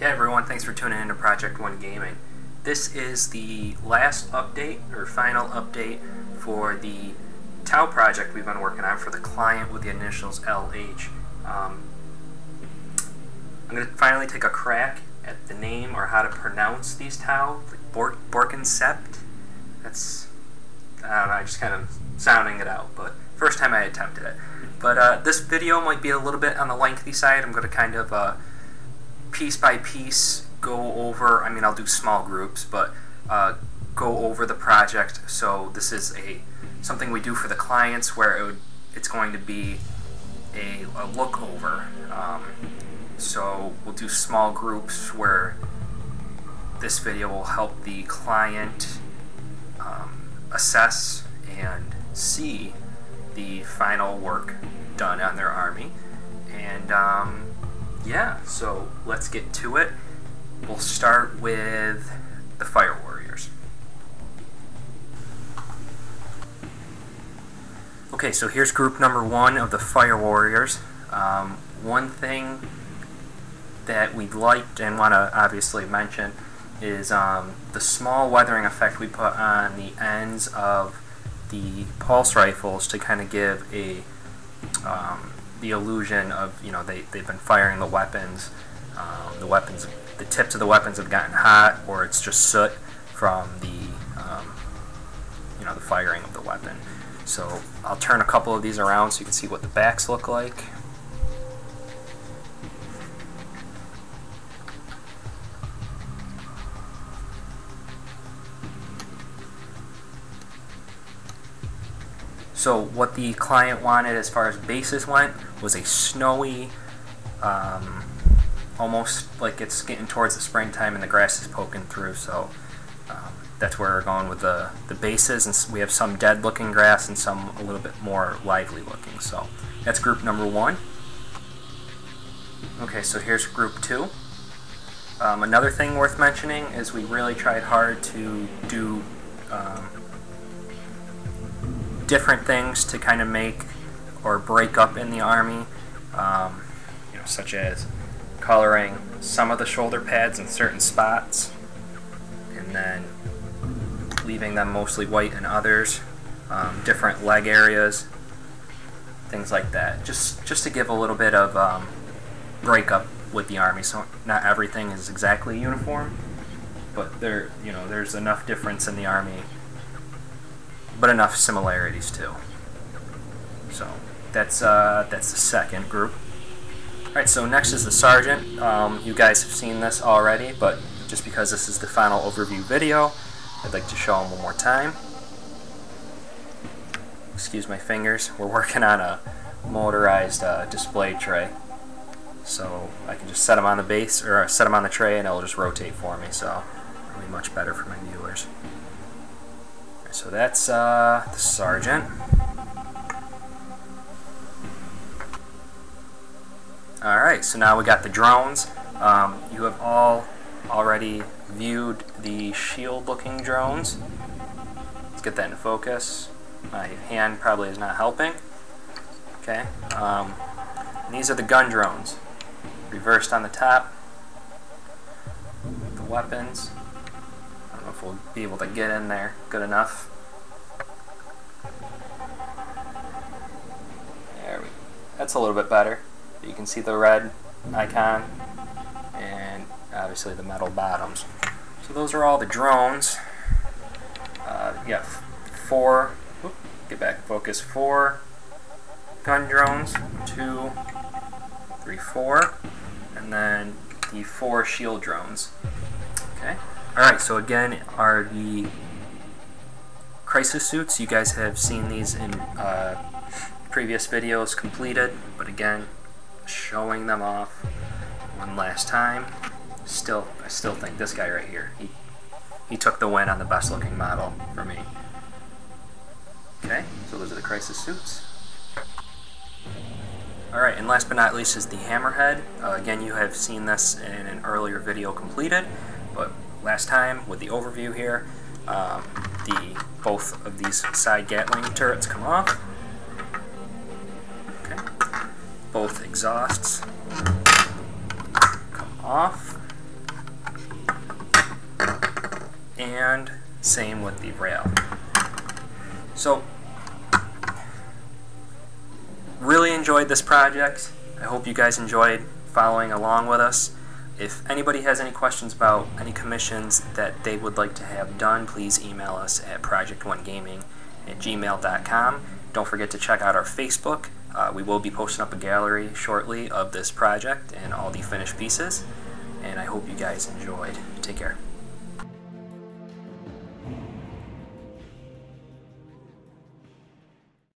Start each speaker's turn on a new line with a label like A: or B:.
A: Yeah, everyone, thanks for tuning in to Project One Gaming. This is the last update, or final update, for the Tau project we've been working on for the client with the initials LH. Um, I'm going to finally take a crack at the name or how to pronounce these Tau, like Bor Bork'an Sept. That's, I don't know, I'm just kind of sounding it out, but first time I attempted it. But uh, this video might be a little bit on the lengthy side. I'm going to kind of uh, piece by piece go over, I mean I'll do small groups, but uh, go over the project. So this is a something we do for the clients where it would, it's going to be a, a look over. Um, so we'll do small groups where this video will help the client um, assess and see the final work done on their army. And um, yeah, so let's get to it. We'll start with the Fire Warriors. Okay, so here's group number one of the Fire Warriors. Um, one thing that we liked and want to obviously mention is um, the small weathering effect we put on the ends of the pulse rifles to kind of give a um, the illusion of you know they, they've been firing the weapons um, the weapons the tips of the weapons have gotten hot or it's just soot from the um, you know the firing of the weapon. So I'll turn a couple of these around so you can see what the backs look like So what the client wanted as far as bases went was a snowy, um, almost like it's getting towards the springtime and the grass is poking through. So um, that's where we're going with the, the bases. And we have some dead looking grass and some a little bit more lively looking. So that's group number one. Okay, so here's group two. Um, another thing worth mentioning is we really tried hard to do um, different things to kind of make or break up in the army, um, you know, such as coloring some of the shoulder pads in certain spots, and then leaving them mostly white in others, um, different leg areas, things like that. Just just to give a little bit of um, breakup with the army, so not everything is exactly uniform, but there you know there's enough difference in the army but enough similarities too. So that's uh, that's the second group. All right, so next is the sergeant. Um, you guys have seen this already, but just because this is the final overview video, I'd like to show them one more time. Excuse my fingers. We're working on a motorized uh, display tray. So I can just set them on the base, or set them on the tray and it'll just rotate for me. So it'll be much better for my viewers. So that's uh, the sergeant. Alright, so now we got the drones. Um, you have all already viewed the shield-looking drones. Let's get that into focus. My hand probably is not helping. Okay. Um, these are the gun drones. Reversed on the top. The weapons if we'll be able to get in there good enough. There we That's a little bit better. You can see the red icon and obviously the metal bottoms. So those are all the drones. Uh, yeah, four, whoop, get back focus, four gun drones, two, three, four, and then the four shield drones. Okay. Alright, so again are the crisis suits. You guys have seen these in uh, previous videos completed, but again, showing them off one last time. Still, I still think this guy right here, he, he took the win on the best looking model for me. Okay, so those are the crisis suits. Alright, and last but not least is the hammerhead. Uh, again, you have seen this in an earlier video completed, but last time with the overview here. Um, the Both of these side Gatling turrets come off. Okay. Both exhausts come off. And same with the rail. So, really enjoyed this project. I hope you guys enjoyed following along with us. If anybody has any questions about any commissions that they would like to have done, please email us at project1gaming at gmail.com. Don't forget to check out our Facebook. Uh, we will be posting up a gallery shortly of this project and all the finished pieces. And I hope you guys enjoyed. Take care.